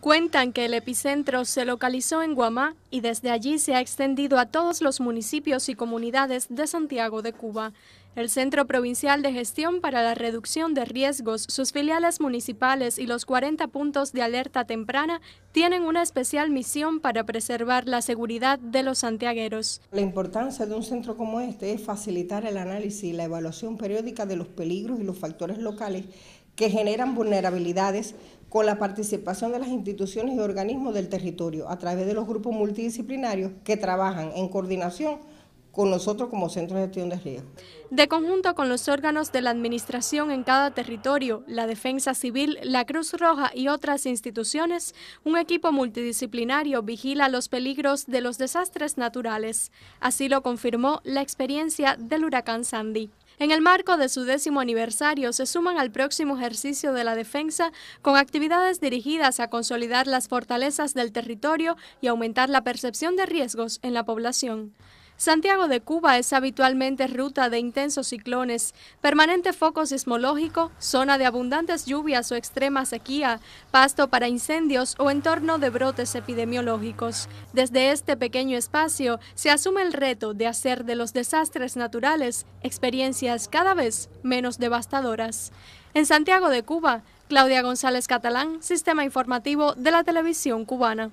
Cuentan que el epicentro se localizó en Guamá y desde allí se ha extendido a todos los municipios y comunidades de Santiago de Cuba. El Centro Provincial de Gestión para la Reducción de Riesgos, sus filiales municipales y los 40 puntos de alerta temprana tienen una especial misión para preservar la seguridad de los santiagueros. La importancia de un centro como este es facilitar el análisis y la evaluación periódica de los peligros y los factores locales que generan vulnerabilidades con la participación de las instituciones y organismos del territorio a través de los grupos multidisciplinarios que trabajan en coordinación con nosotros como Centro de Gestión de Riesgo. De conjunto con los órganos de la administración en cada territorio, la Defensa Civil, la Cruz Roja y otras instituciones, un equipo multidisciplinario vigila los peligros de los desastres naturales. Así lo confirmó la experiencia del huracán Sandy. En el marco de su décimo aniversario, se suman al próximo ejercicio de la defensa con actividades dirigidas a consolidar las fortalezas del territorio y aumentar la percepción de riesgos en la población. Santiago de Cuba es habitualmente ruta de intensos ciclones, permanente foco sismológico, zona de abundantes lluvias o extrema sequía, pasto para incendios o entorno de brotes epidemiológicos. Desde este pequeño espacio se asume el reto de hacer de los desastres naturales experiencias cada vez menos devastadoras. En Santiago de Cuba, Claudia González Catalán, Sistema Informativo de la Televisión Cubana.